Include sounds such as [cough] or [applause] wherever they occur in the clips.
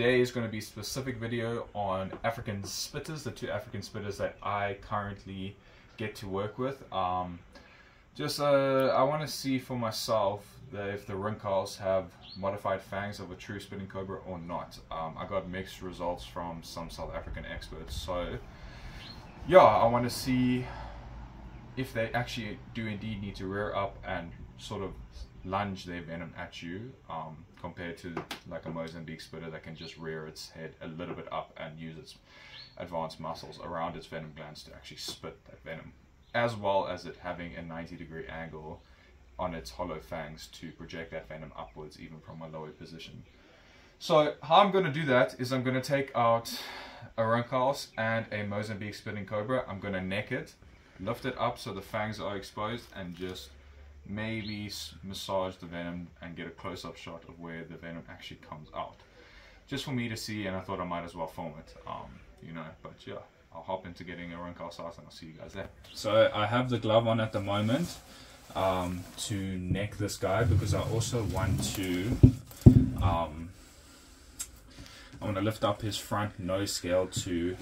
Today is going to be a specific video on African spitters, the two African spitters that I currently get to work with. Um, just uh, I want to see for myself if the Rinkhals have modified fangs of a true spitting cobra or not. Um, I got mixed results from some South African experts, so yeah, I want to see if they actually do indeed need to rear up and sort of lunge their venom at you um, compared to like a Mozambique spitter that can just rear its head a little bit up and use its advanced muscles around its venom glands to actually spit that venom as well as it having a 90 degree angle on its hollow fangs to project that venom upwards even from a lower position. So how I'm going to do that is I'm going to take out a Rinkhals and a Mozambique spitting cobra. I'm going to neck it, lift it up so the fangs are exposed and just maybe massage the venom and get a close-up shot of where the venom actually comes out. Just for me to see and I thought I might as well film it, um, you know, but yeah. I'll hop into getting a Rinkhals out and I'll see you guys there. So I have the glove on at the moment um, to neck this guy because I also want to um, I want to lift up his front nose scale to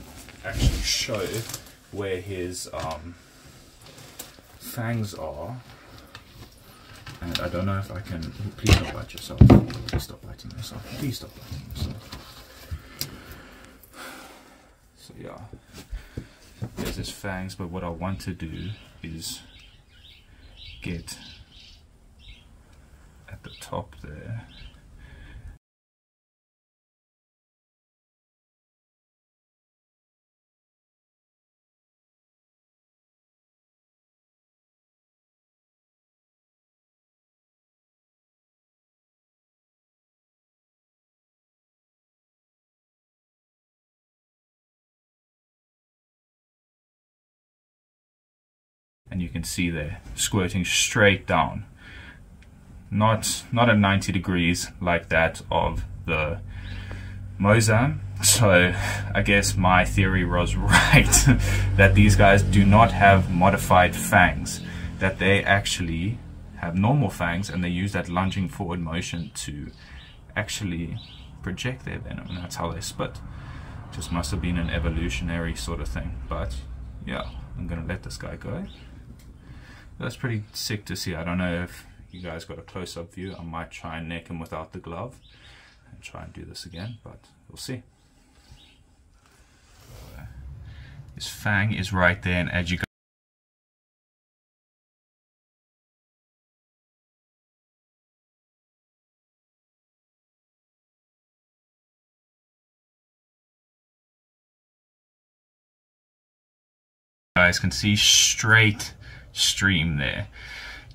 actually show where his um, fangs are. And I don't know if I can please don't bite yourself. Please stop biting yourself. Please stop biting yourself. So yeah, there's his fangs, but what I want to do is get at the top there and you can see there squirting straight down. Not not at 90 degrees like that of the Mozam so I guess my theory was [laughs] right that these guys do not have modified fangs that they actually have normal fangs and they use that lunging forward motion to actually project their venom and that's how they spit. Just must have been an evolutionary sort of thing but yeah I'm gonna let this guy go that's pretty sick to see. I don't know if you guys got a close-up view. I might try and neck him without the glove and try and do this again, but we'll see. His fang is right there, and as you guys can see straight stream there.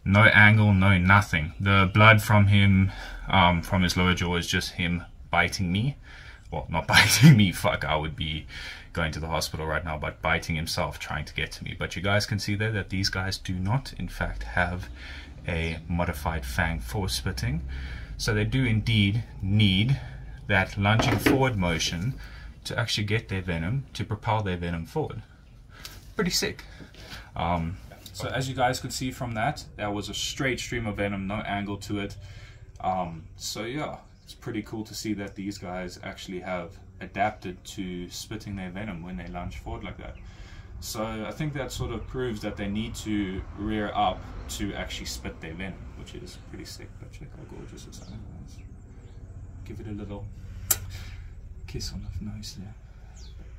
No angle, no nothing. The blood from him, um, from his lower jaw is just him biting me. Well, not [laughs] biting me, fuck, I would be going to the hospital right now, but biting himself, trying to get to me. But you guys can see there that these guys do not, in fact, have a modified fang for spitting. So they do indeed need that lunging forward motion to actually get their venom, to propel their venom forward. Pretty sick. Um, so as you guys could see from that, that was a straight stream of venom, no angle to it. Um, so yeah, it's pretty cool to see that these guys actually have adapted to spitting their venom when they lunge forward like that. So I think that sort of proves that they need to rear up to actually spit their venom, which is pretty sick. But check how gorgeous it is. Give it a little kiss on the nose there.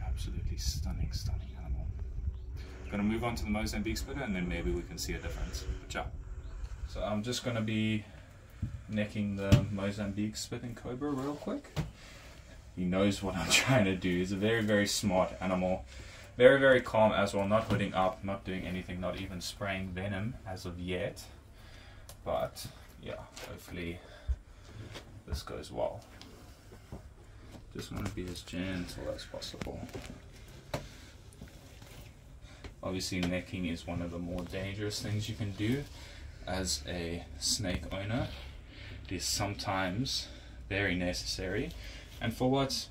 Absolutely stunning, stunning. Gonna move on to the Mozambique spitter and then maybe we can see a difference. Ciao. So I'm just gonna be necking the Mozambique spitting cobra real quick. He knows what I'm [laughs] trying to do. He's a very, very smart animal. Very, very calm as well, not hooding up, not doing anything, not even spraying venom as of yet. But yeah, hopefully this goes well. Just want to be as gentle as possible. Obviously necking is one of the more dangerous things you can do as a snake owner. It is sometimes very necessary And for what?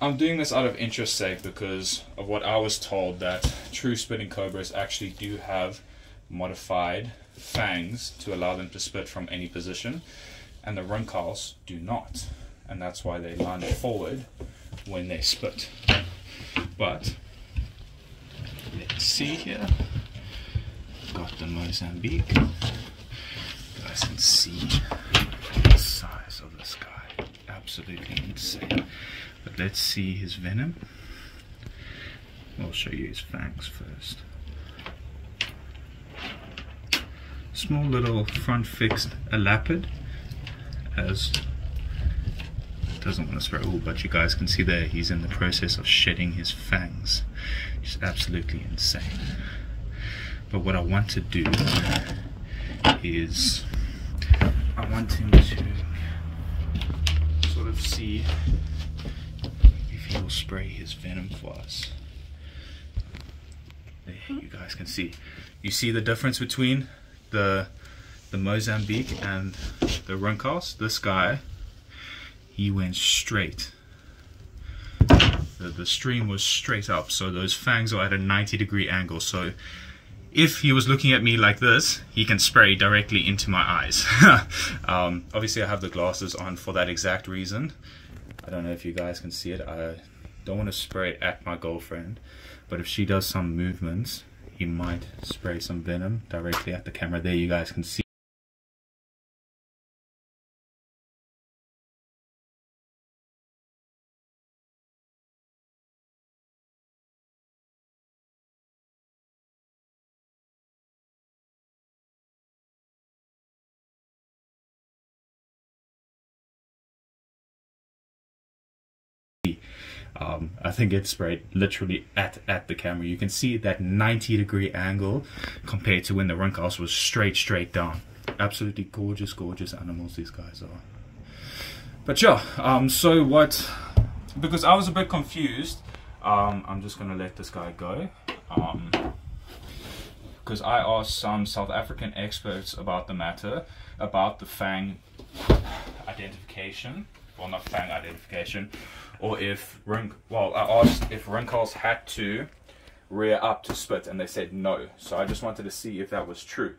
I'm doing this out of interest sake because of what I was told that true spitting cobras actually do have modified fangs to allow them to spit from any position, and the Rinkhals do not, and that's why they lunge forward when they spit. But see here. Got the Mozambique. You guys can see the size of this guy. Absolutely insane. But let's see his venom. I'll show you his fangs first. Small little front fixed elapid as doesn't want to all but you guys can see there he's in the process of shedding his fangs He's absolutely insane. But what I want to do is I want him to sort of see if he will spray his venom for us. There hmm? you guys can see. You see the difference between the the Mozambique and the Rinkhals this guy he went straight. The, the stream was straight up, so those fangs are at a 90 degree angle. So if he was looking at me like this, he can spray directly into my eyes. [laughs] um, obviously, I have the glasses on for that exact reason. I don't know if you guys can see it. I don't want to spray at my girlfriend, but if she does some movements, he might spray some venom directly at the camera. There you guys can see. Um, I think it's sprayed literally at, at the camera. You can see that 90 degree angle compared to when the Rinkhals was straight, straight down. Absolutely gorgeous, gorgeous animals these guys are. But yeah, um, so what, because I was a bit confused, um, I'm just to let this guy go. because um, I asked some South African experts about the matter, about the Fang identification, well not Fang identification, or if Rink, well, I asked if Rinkhals had to rear up to spit, and they said no. So I just wanted to see if that was true.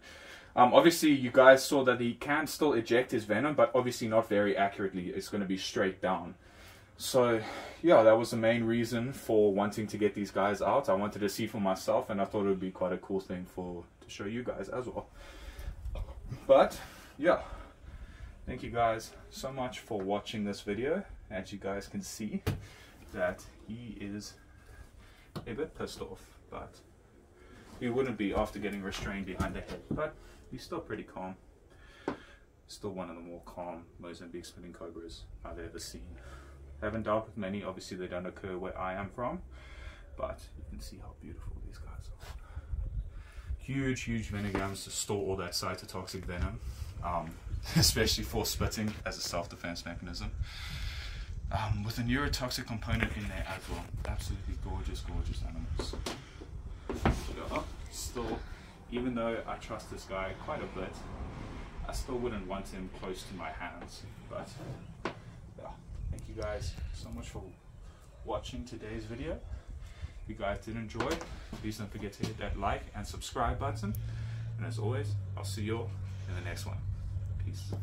Um, obviously, you guys saw that he can still eject his venom, but obviously not very accurately. It's going to be straight down. So, yeah, that was the main reason for wanting to get these guys out. I wanted to see for myself, and I thought it would be quite a cool thing for to show you guys as well. But, yeah, thank you guys so much for watching this video. As you guys can see that he is a bit pissed off but he wouldn't be after getting restrained behind the head but he's still pretty calm. Still one of the more calm Mozambique spitting cobras I've ever seen. Haven't dealt with many obviously they don't occur where I am from but you can see how beautiful these huge huge venom glands to store all that cytotoxic venom um, [laughs] especially for spitting as a self-defense mechanism um, with a neurotoxic component in there as well. Absolutely gorgeous, gorgeous animals. Still, even though I trust this guy quite a bit, I still wouldn't want him close to my hands. But yeah, thank you guys so much for watching today's video. You guys did enjoy, please don't forget to hit that like and subscribe button. And as always, I'll see you all in the next one. Peace.